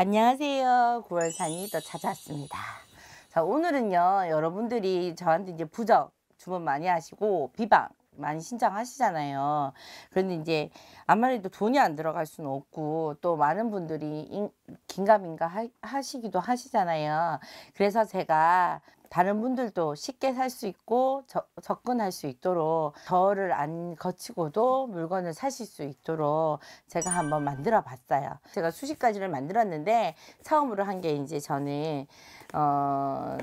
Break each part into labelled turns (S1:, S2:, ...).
S1: 안녕하세요. 9월 산이 또 찾아왔습니다. 자, 오늘은요, 여러분들이 저한테 이제 부적 주문 많이 하시고, 비방 많이 신청하시잖아요. 그런데 이제 아무래도 돈이 안 들어갈 수는 없고, 또 많은 분들이 인- 긴가민가 하- 하시기도 하시잖아요. 그래서 제가 다른 분들도 쉽게 살 수 있고 저- 접근할 수 있도록 저를 안 거치고도 물건을 사실 수 있도록 제가 한번 만들어 봤어요. 제가 수십 가지를 만들었는데 처음으로 한 게 이제 저는 어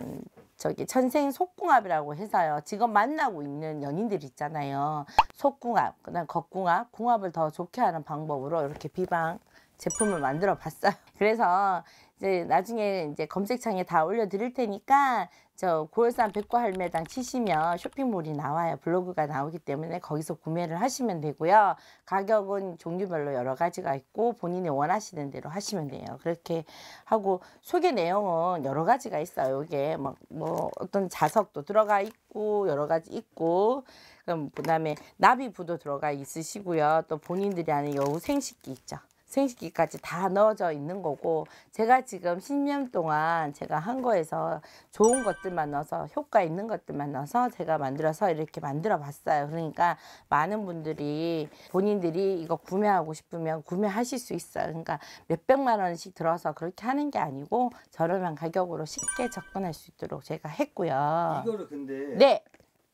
S1: 저기 천생 속궁합이라고 해서요. 지금 만나고 있는 연인들 있잖아요. 속궁합, 그다음 겉궁합, 궁합을 더 좋게 하는 방법으로 이렇게 비방 제품을 만들어 봤어요. 그래서 이제 나중에 이제 검색창에 다 올려 드릴 테니까 저 고열산 백과 할매당 치시면 쇼핑몰이 나와요. 블로그가 나오기 때문에 거기서 구매를 하시면 되고요. 가격은 종류별로 여러 가지가 있고 본인이 원하시는 대로 하시면 돼요. 그렇게 하고 소개 내용은 여러 가지가 있어요. 이게 막 뭐 어떤 자석도 들어가 있고 여러 가지 있고 그럼 그다음에 나비부도 들어가 있으시고요. 또 본인들이 아는 여우 생식기 있죠. 생식기까지 다 넣어져 있는 거고 제가 지금 10년 동안 제가 한 거에서 좋은 것들만 넣어서 효과 있는 것들만 넣어서 제가 만들어서 이렇게 만들어 봤어요. 그러니까 많은 분들이 본인들이 이거 구매하고 싶으면 구매하실 수 있어요. 그러니까 몇백만 원씩 들어서 그렇게 하는 게 아니고 저렴한 가격으로 쉽게 접근할 수 있도록 제가 했고요.
S2: 이거를 근데
S1: 네.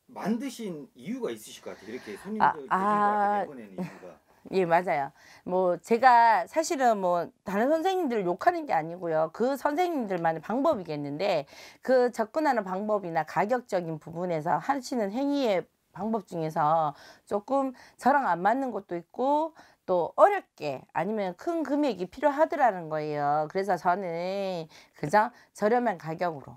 S2: 만드신 이유가 있으실 것 같아요. 이렇게
S1: 아,
S2: 손님들
S1: 아.
S2: 내보내는 이유가.
S1: 예, 맞아요. 뭐, 제가 사실은 뭐, 다른 선생님들을 욕하는 게 아니고요. 그 선생님들만의 방법이겠는데, 그 접근하는 방법이나 가격적인 부분에서 하시는 행위의 방법 중에서 조금 저랑 안 맞는 것도 있고, 또 어렵게 아니면 큰 금액이 필요하더라는 거예요. 그래서 저는 그저 저렴한 가격으로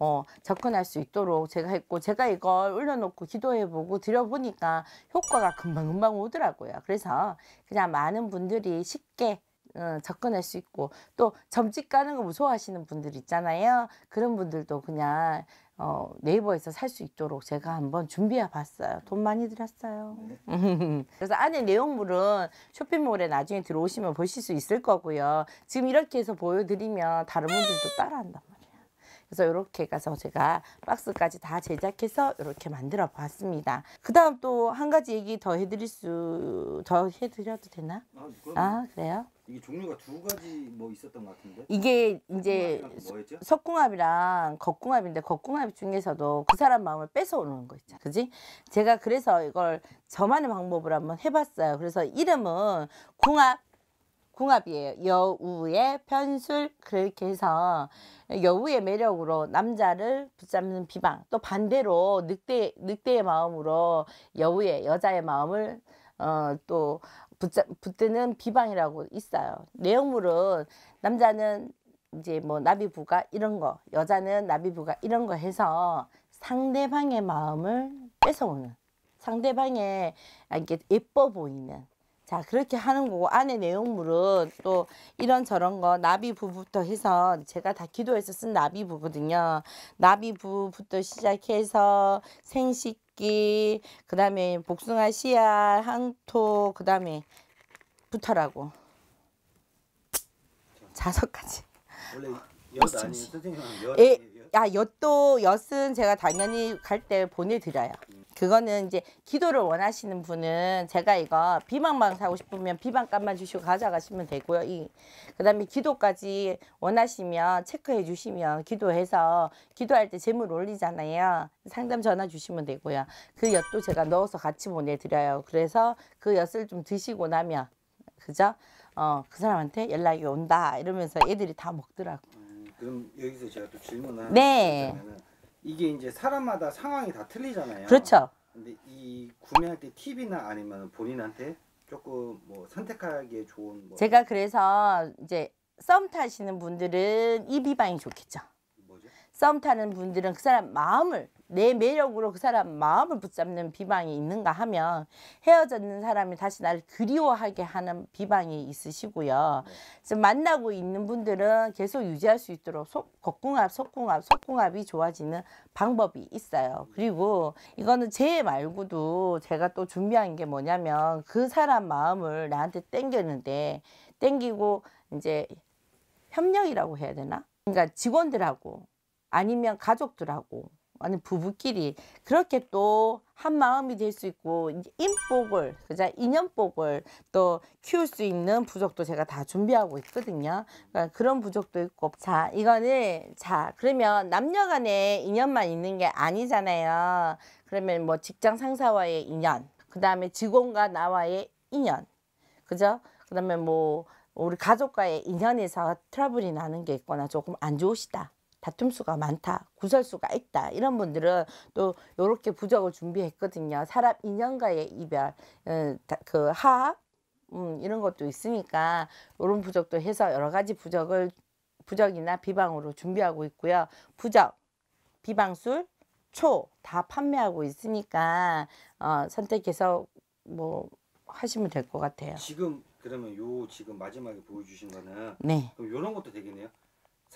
S1: 어, 접근할 수 있도록 제가 했고 제가 이걸 올려놓고 기도해보고 드려보니까 효과가 금방금방 오더라고요. 그래서 그냥 많은 분들이 쉽게 어, 접근할 수 있고 또 점집 가는 거 무서워하시는 분들 있잖아요. 그런 분들도 그냥 어, 네이버에서 살 수 있도록 제가 한번 준비해 봤어요. 돈 많이 들였어요. 그래서 안에 내용물은 쇼핑몰에 나중에 들어오시면 보실 수 있을 거고요. 지금 이렇게 해서 보여드리면 다른 분들도 따라한단 말이에요. 그래서 이렇게 가서 제가 박스까지 다 제작해서 이렇게 만들어 봤습니다. 그 다음 또 한 가지 얘기 더 해드릴 수, 더 해드려도 되나?
S2: 아,
S1: 아, 그래요?
S2: 이게 종류가 두 가지 뭐 있었던 것 같은데.
S1: 이게 이제? 석궁합이랑 겉궁합인데 겉궁합 중에서도 그 사람 마음을 뺏어오는 거 있잖아. 그지? 제가 그래서 이걸 저만의 방법을 한번 해봤어요. 그래서 이름은 궁합, 궁합이에요. 여우의 편술 그렇게 해서 여우의 매력으로 남자를 붙잡는 비방 또 반대로 늑대 늑대의 마음으로 여우의 여자의 마음을 어 또 붙드는 비방이라고 있어요. 내용물은 남자는 이제 뭐 나비부가 이런 거, 여자는 나비부가 이런 거 해서 상대방의 마음을 뺏어오는 상대방의 아, 이게 예뻐 보이는 자 그렇게 하는 거고 안에 내용물은 또 이런 저런 거 나비부부터 해서 제가 다 기도해서 쓴 나비부거든요. 나비부부터 시작해서 생식기 그 다음에 복숭아 씨알 항토 그 다음에 부터라고 자석까지.
S2: 원래 엿 아니에요? 선생님 엿.
S1: 예,
S2: 아니에요? 엿?
S1: 야, 엿도 엿은 제가 당연히 갈 때 보내드려요. 그거는 이제 기도를 원하시는 분은 제가 이거 비방만 사고 싶으면 비방값만 주시고 가져가시면 되고요. 이 그다음에 기도까지 원하시면 체크해 주시면 기도해서 기도할 때 재물 올리잖아요. 상담 전화 주시면 되고요. 그 엿도 제가 넣어서 같이 보내드려요. 그래서 그 엿을 좀 드시고 나면 그죠? 어, 그 사람한테 연락이 온다 이러면서 애들이 다 먹더라고.
S2: 음, 그럼 여기서 제가 또 질문 하나
S1: 네.
S2: 드리자면은 이게 이제 사람마다 상황이 다 틀리잖아요.
S1: 그렇죠.
S2: 근데 이 구매할 때 팁이나 아니면 본인한테 조금 뭐 선택하기에 좋은 뭐
S1: 제가 그래서 이제 썸 타시는 분들은 이 비방이 좋겠죠.
S2: 뭐죠?
S1: 썸 타는 분들은 그 사람 마음을 내 매력으로 그 사람 마음을 붙잡는 비방이 있는가 하면 헤어졌는 사람이 다시 나를 그리워하게 하는 비방이 있으시고요. 그래서 만나고 있는 분들은 계속 유지할 수 있도록 속, 겉궁합, 속궁합, 속궁합이 좋아지는 방법이 있어요. 그리고 이거는 제 말고도 제가 또 준비한 게 뭐냐면 그 사람 마음을 나한테 땡겼는데 땡기고 이제 협력이라고 해야 되나? 그러니까 직원들하고 아니면 가족들하고 아니 부부끼리 그렇게 또 한 마음이 될 수 있고 인복을 그자 인연복을 또 키울 수 있는 부족도 제가 다 준비하고 있거든요. 그러니까 그런 부족도 있고 자 이거는 자 그러면 남녀간의 인연만 있는 게 아니잖아요. 그러면 뭐 직장 상사와의 인연, 그 다음에 직원과 나와의 인연, 그죠? 그 다음에 뭐 우리 가족과의 인연에서 트러블이 나는 게 있거나 조금 안 좋으시다. 다툼수가 많다, 구설수가 있다 이런 분들은 또 이렇게 부적을 준비했거든요. 사람 인연과의 이별, 어, 다- 그 화합, 음, 이런 것도 있으니까 이런 부적도 해서 여러 가지 부적을 부적이나 비방으로 준비하고 있고요. 부적, 비방술, 초 다 판매하고 있으니까 어, 선택해서 뭐 하시면 될 것 같아요.
S2: 지금 그러면 요 지금 마지막에 보여주신 거는
S1: 네,
S2: 그럼 요런 것도 되겠네요.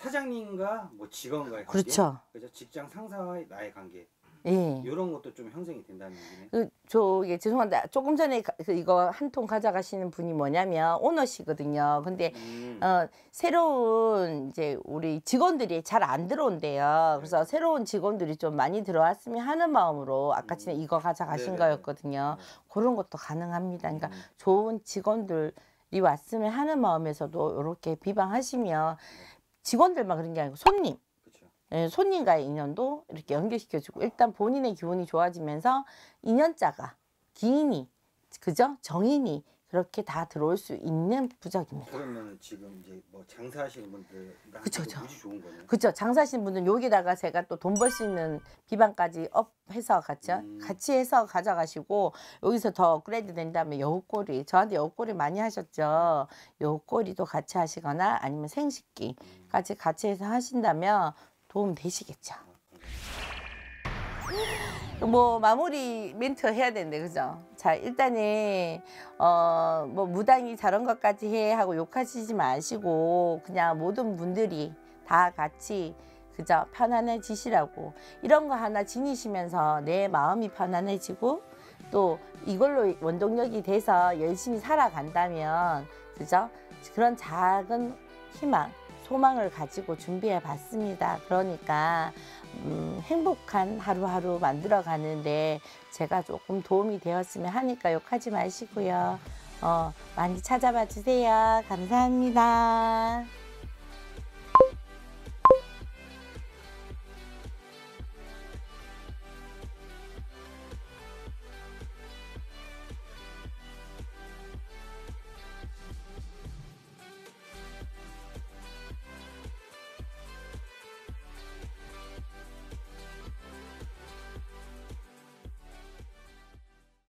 S2: 사장님과 뭐 직원과의 관계,
S1: 그렇죠.
S2: 그죠? 직장 상사와의 나의 관계,
S1: 예.
S2: 요런 것도 좀 형성이 된다는 얘기네.
S1: 그, 저, 예, 죄송한데, 조금 전에 가- 그 이거 한 통 가져가시는 분이 뭐냐면, 오너시거든요. 근데,
S2: 음.
S1: 어, 새로운, 이제, 우리 직원들이 잘 안 들어온대요. 그래서 새로운 직원들이 좀 많이 들어왔으면 하는 마음으로, 아까 전에 이거 가져가신
S2: 네네네.
S1: 거였거든요. 그런 것도 가능합니다. 그러니까,
S2: 음.
S1: 좋은 직원들이 왔으면 하는 마음에서도 이렇게 비방하시면, 직원들만 그런 게 아니고, 손님. 예, 손님과의 인연도 이렇게 연결시켜주고 일단 본인의 기운이 좋아지면서 인연자가 기인이 그죠 정인이 그렇게 다 들어올 수 있는 부적입니다.
S2: 그러면 지금 이제 뭐 장사하시는 분들
S1: 그쵸, 그쵸.
S2: 무지 좋은 거네.
S1: 그죠 장사하시는 분들은 여기다가 제가 또 돈 벌 수 있는 비방까지 업해서 같이
S2: 음.
S1: 같이 해서 가져가시고 여기서 더 업그레이드 된 다음에 여우꼬리 저한테 여우꼬리 많이 하셨죠 여우꼬리도 같이 하시거나 아니면 생식기까지 같이 해서 하신다면 도움 되시겠죠. 뭐 마무리 멘트 해야 되는데 그죠? 자 일단은 어 뭐 무당이 저런 것까지 해 하고 욕하시지 마시고 그냥 모든 분들이 다 같이 그저 편안해지시라고 이런 거 하나 지니시면서 내 마음이 편안해지고 또 이걸로 원동력이 돼서 열심히 살아간다면 그죠? 그런 작은 희망 소망을 가지고 준비해 봤습니다. 그러니까 음, 행복한 하루하루 만들어 가는데 제가 조금 도움이 되었으면 하니까 욕하지 마시고요. 어, 많이 찾아봐 주세요. 감사합니다.